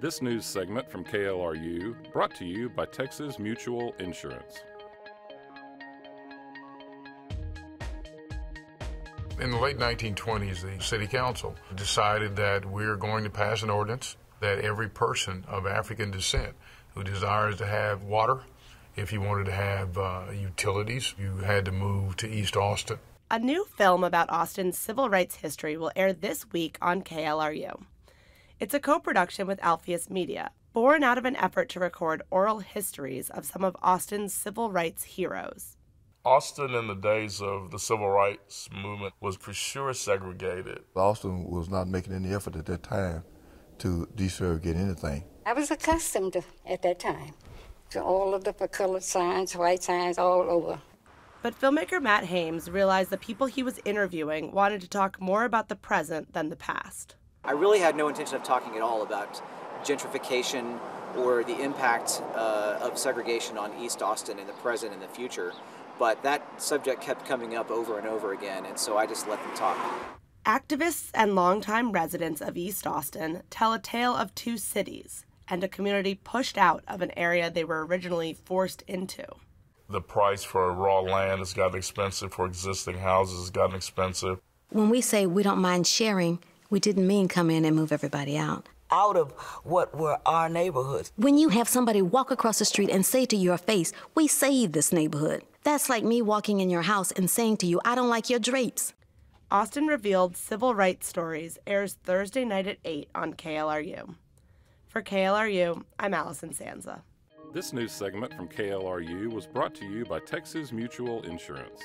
This news segment from KLRU brought to you by Texas Mutual Insurance. In the late 1920s, the city council decided that we're going to pass an ordinance that every person of African descent who desires to have water, if you wanted to have uh, utilities, you had to move to East Austin. A new film about Austin's civil rights history will air this week on KLRU. It's a co production with Alpheus Media, born out of an effort to record oral histories of some of Austin's civil rights heroes. Austin in the days of the civil rights movement was for sure segregated. Austin was not making any effort at that time to desegregate anything. I was accustomed to, at that time to all of the colored signs, white signs all over. But filmmaker Matt Hames realized the people he was interviewing wanted to talk more about the present than the past. I really had no intention of talking at all about gentrification or the impact uh, of segregation on East Austin in the present and the future. But that subject kept coming up over and over again, and so I just let them talk. Activists and longtime residents of East Austin tell a tale of two cities and a community pushed out of an area they were originally forced into. The price for raw land has gotten expensive, for existing houses has gotten expensive. When we say we don't mind sharing, we didn't mean come in and move everybody out. Out of what were our neighborhoods. When you have somebody walk across the street and say to your face, We saved this neighborhood. That's like me walking in your house and saying to you, I don't like your drapes. Austin Revealed Civil Rights Stories airs Thursday night at 8 on KLRU. For KLRU, I'm Allison Sandza. This news segment from KLRU was brought to you by Texas Mutual Insurance.